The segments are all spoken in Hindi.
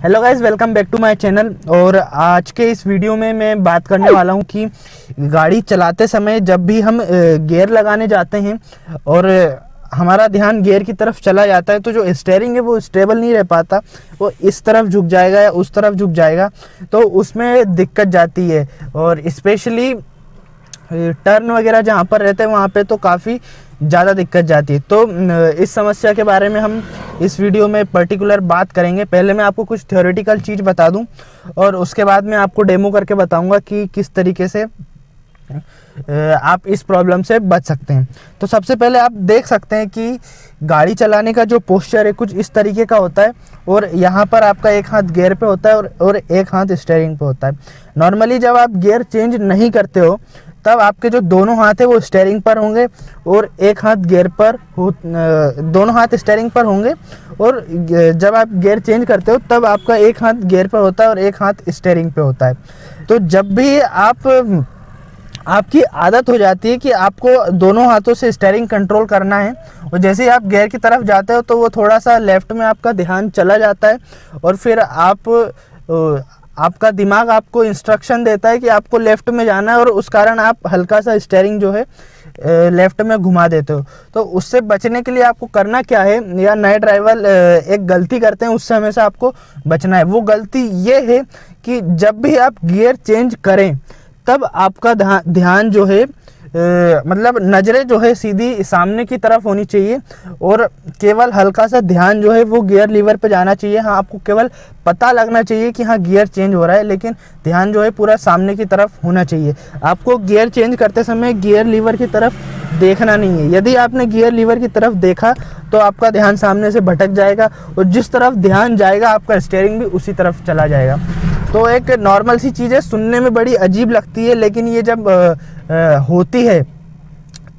Hello guys welcome back to my channel और आज के इस वीडियो में मैं बात करने वाला हूँ कि गाड़ी चलाते समय जब भी हम गियर लगाने जाते हैं और हमारा ध्यान गियर की तरफ़ चला जाता है तो जो स्टेयरिंग है वो स्टेबल नहीं रह पाता। वो इस तरफ़ झुक जाएगा या उस तरफ़ झुक जाएगा तो उसमें दिक्कत जाती है। और इस्पेशली टर्न वगैरह जहाँ पर रहते हैं, वहाँ पे तो काफ़ी ज़्यादा दिक्कत जाती है। तो इस समस्या के बारे में हम इस वीडियो में पर्टिकुलर बात करेंगे। पहले मैं आपको कुछ थियोरेटिकल चीज़ बता दूँ और उसके बाद मैं आपको डेमो करके बताऊँगा कि किस तरीके से आप इस प्रॉब्लम से बच सकते हैं। तो सबसे पहले आप देख सकते हैं कि गाड़ी चलाने का जो पोस्चर है कुछ इस तरीके का होता है और यहाँ पर आपका एक हाथ गियर पे होता है और, और एक हाथ स्टेयरिंग पे होता है। नॉर्मली जब आप गियर चेंज नहीं करते हो तब आपके जो दोनों हाथ है वो स्टेयरिंग पर होंगे और एक हाथ गियर पर हो दोनों हाथ स्टेयरिंग पर होंगे और जब आप गियर चेंज करते हो तब आपका एक हाथ गियर पर होता है और एक हाथ स्टेयरिंग पे होता है। तो जब भी आप, आपकी आदत हो जाती है कि आपको दोनों हाथों से स्टेयरिंग कंट्रोल करना है और जैसे ही आप गियर की तरफ़ जाते हो तो वो थोड़ा सा लेफ़्ट में आपका ध्यान चला जाता है और फिर आप आपका दिमाग आपको इंस्ट्रक्शन देता है कि आपको लेफ़्ट में जाना है और उस कारण आप हल्का सा स्टेयरिंग जो है लेफ़्ट में घुमा देते हो। तो उससे बचने के लिए आपको करना क्या है, या नए ड्राइवर एक गलती करते हैं, उससे हमेशा आपको बचना है। वो गलती ये है कि जब भी आप गियर चेंज करें, तब आपका ध्यान जो है मतलब नज़रें जो है सीधी सामने की तरफ़ होनी चाहिए और केवल हल्का सा ध्यान जो है वो गियर लीवर पे जाना चाहिए। हाँ आपको केवल पता लगना चाहिए कि हाँ गियर चेंज हो रहा है, लेकिन ध्यान जो है पूरा सामने की तरफ़ होना चाहिए। आपको गियर चेंज करते समय गियर लीवर की तरफ़ देखना नहीं है। यदि आपने गियर लीवर की तरफ़ देखा तो आपका ध्यान सामने से भटक जाएगा और जिस तरफ़ ध्यान जाएगा, आपका स्टेयरिंग भी उसी तरफ़ चला जाएगा। तो एक नॉर्मल सी चीज़ है सुनने में बड़ी अजीब लगती है लेकिन ये जब आ, आ, होती है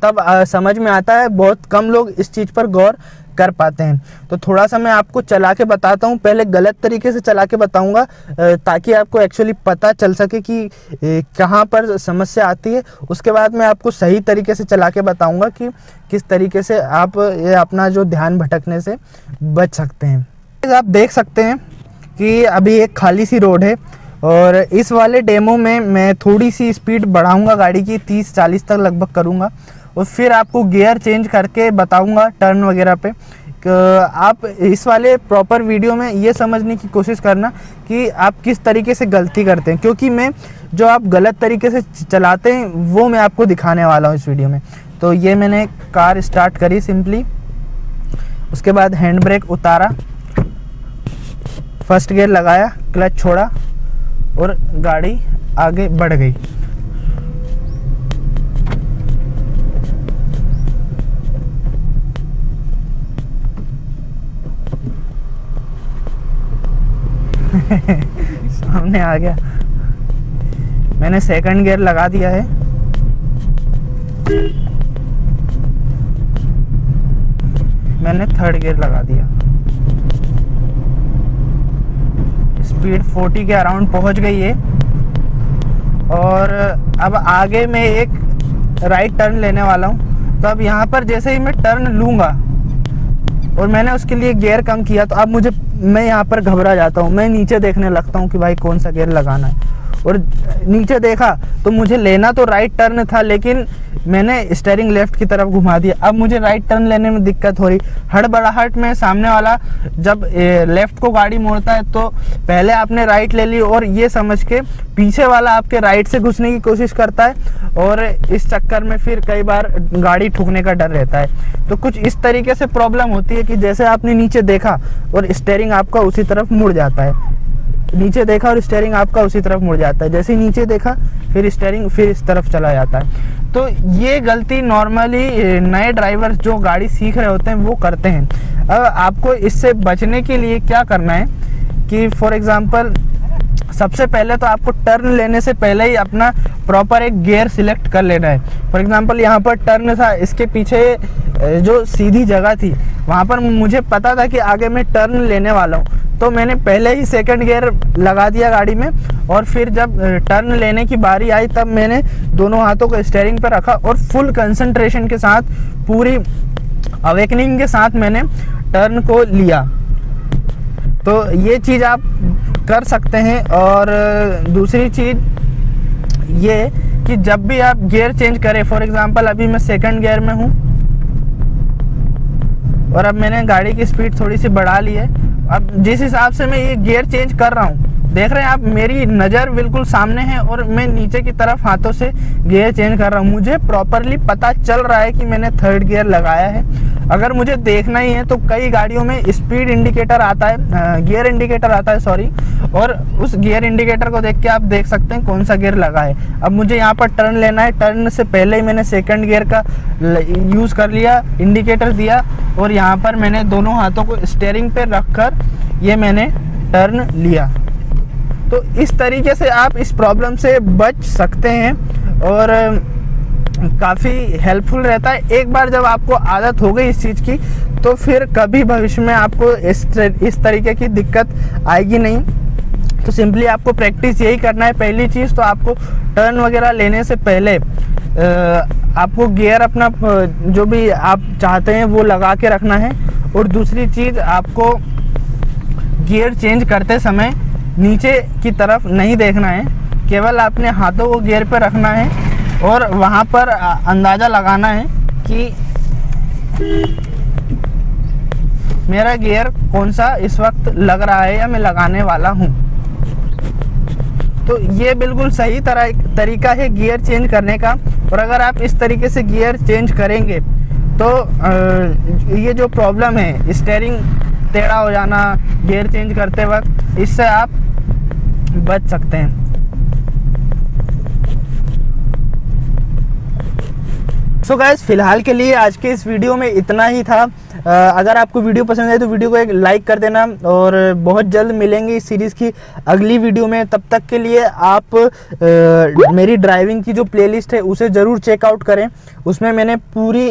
तब आ, समझ में आता है बहुत कम लोग इस चीज़ पर गौर कर पाते हैं। तो थोड़ा सा मैं आपको चला के बताता हूँ पहले गलत तरीके से चला के बताऊँगा ताकि आपको एक्चुअली पता चल सके कि कहाँ पर समस्या आती है। उसके बाद मैं आपको सही तरीके से चला के बताऊँगा कि किस तरीके से आप ये अपना जो ध्यान भटकने से बच सकते हैं। आप देख सकते हैं कि अभी एक खाली सी रोड है और इस वाले डेमो में मैं थोड़ी सी स्पीड बढ़ाऊँगा गाड़ी की 30-40 तक लगभग करूँगा। और फिर आपको गियर चेंज करके बताऊँगा टर्न वगैरह पे। आप इस वाले प्रॉपर वीडियो में ये समझने की कोशिश करना कि आप किस तरीके से गलती करते हैं, क्योंकि मैं जो आप गलत तरीके से चलाते हैं, वो मैं आपको दिखाने वाला हूँ इस वीडियो में। तो ये मैंने कार स्टार्ट करी सिंपली। उसके बाद हैंड ब्रेक उतारा। फ़र्स्ट गियर लगाया, क्लच छोड़ा और गाड़ी आगे बढ़ गई। सामने आ गया। मैंने सेकंड गियर लगा दिया है। मैंने थर्ड गियर लगा दिया। स्पीड 40 के अराउंड पहुँच गई है। और अब आगे मैं एक राइट टर्न लेने वाला हूँ। तो अब यहाँ पर जैसे ही मैं टर्न लूँगा, और मैंने उसके लिए गियर कम किया तो अब मुझे मैं यहाँ पर घबरा जाता हूँ। मैं नीचे देखने लगता हूँ कि भाई कौन सा गियर लगाना है। और नीचे देखा तो मुझे लेना तो राइट टर्न था, लेकिन मैंने स्टेयरिंग लेफ़्ट की तरफ़ घुमा दिया। अब मुझे राइट टर्न लेने में दिक्कत हो रही। हड़बड़ाहट में सामने वाला जब लेफ़्ट को गाड़ी मोड़ता है तो पहले आपने राइट ले ली और ये समझ के पीछे वाला आपके राइट से घुसने की कोशिश करता है और इस चक्कर में फिर कई बार गाड़ी ठुकने का डर रहता है। तो कुछ इस तरीके से प्रॉब्लम होती है कि जैसे आपने नीचे देखा और स्टेयरिंग आपका उसी तरफ़ मुड़ जाता है। नीचे देखा और स्टेयरिंग आपका उसी तरफ़ मुड़ जाता है। जैसे नीचे देखा, फिर स्टेयरिंग फिर इस तरफ़ चला जाता है। तो ये गलती नॉर्मली नए ड्राइवर्स जो गाड़ी सीख रहे होते हैं, वो करते हैं। अब आपको इससे बचने के लिए क्या करना है कि फॉर एग्ज़ाम्पल सबसे पहले तो आपको टर्न लेने से पहले ही अपना प्रॉपर एक गियर सिलेक्ट कर लेना है। फॉर एग्जांपल यहाँ पर टर्न था, इसके पीछे जो सीधी जगह थी, वहाँ पर मुझे पता था कि आगे मैं टर्न लेने वाला हूँ। तो मैंने पहले ही सेकंड गियर लगा दिया गाड़ी में, और फिर जब टर्न लेने की बारी आई, तब मैंने दोनों हाथों को स्टेयरिंग पर रखा, और फुल कंसंट्रेशन के साथ, पूरी अवेकनिंग के साथ मैंने टर्न को लिया। तो ये चीज़ आप कर सकते हैं। और दूसरी चीज़ ये कि जब भी आप गियर चेंज करें फॉर एग्ज़ाम्पल अभी मैं सेकंड गियर में हूँ और अब मैंने गाड़ी की स्पीड थोड़ी सी बढ़ा ली है। अब जिस हिसाब से मैं ये गियर चेंज कर रहा हूँ, देख रहे हैं आप, मेरी नज़र बिल्कुल सामने है और मैं नीचे की तरफ़ हाथों से गियर चेंज कर रहा हूँ। मुझे प्रॉपरली पता चल रहा है कि मैंने थर्ड गियर लगाया है। अगर मुझे देखना ही है तो कई गाड़ियों में स्पीड इंडिकेटर आता है गियर इंडिकेटर आता है सॉरी और उस गियर इंडिकेटर को देख के आप देख सकते हैं कौन सा गियर लगा है। अब मुझे यहाँ पर टर्न लेना है। टर्न से पहले ही मैंने सेकंड गियर का यूज़ कर लिया इंडिकेटर दिया, और यहाँ पर मैंने दोनों हाथों को स्टेयरिंग पर रख कर ये मैंने टर्न लिया। तो इस तरीके से आप इस प्रॉब्लम से बच सकते हैं, और काफ़ी हेल्पफुल रहता है। एक बार जब आपको आदत हो गई इस चीज़ की तो फिर कभी भविष्य में आपको इस इस तरीके की दिक्कत आएगी नहीं। तो सिंपली आपको प्रैक्टिस यही करना है। पहली चीज़ तो आपको टर्न वगैरह लेने से पहले आपको गियर अपना जो भी आप चाहते हैं वो लगा के रखना है। और दूसरी चीज़, आपको गियर चेंज करते समय नीचे की तरफ़ नहीं देखना है। केवल अपने हाथों को गियर पर रखना है। और वहाँ पर अंदाज़ा लगाना है कि मेरा गियर कौन सा इस वक्त लग रहा है या मैं लगाने वाला हूँ। तो ये बिल्कुल सही तरह, तरीका है गियर चेंज करने का। और अगर आप इस तरीके से गियर चेंज करेंगे तो ये जो प्रॉब्लम है, स्टेयरिंग टेढ़ा हो जाना, गियर चेंज करते वक्त, इससे आप बच सकते हैं। सो गैस फ़िलहाल के लिए आज के इस वीडियो में इतना ही था। अगर आपको वीडियो पसंद आए तो वीडियो को एक लाइक कर देना और बहुत जल्द मिलेंगे इस सीरीज़ की अगली वीडियो में। तब तक के लिए आप आ, मेरी ड्राइविंग की जो प्लेलिस्ट है उसे ज़रूर चेकआउट करें। उसमें मैंने पूरी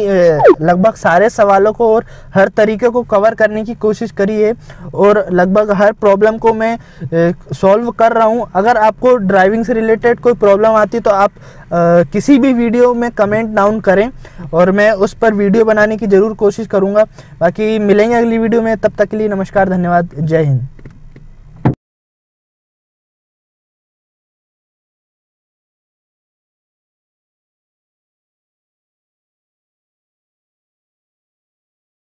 लगभग सारे सवालों को और हर तरीके को कवर करने की कोशिश करी है और लगभग हर प्रॉब्लम को मैं सॉल्व कर रहा हूँ। अगर आपको ड्राइविंग से रिलेटेड कोई प्रॉब्लम आती तो आप आ, किसी भी वीडियो में कमेंट डाउन करें और मैं उस पर वीडियो बनाने की ज़रूर कोशिश करूँगा। बाकी मिलेंगे अगली वीडियो में तब तक के लिए नमस्कार धन्यवाद जय हिंद।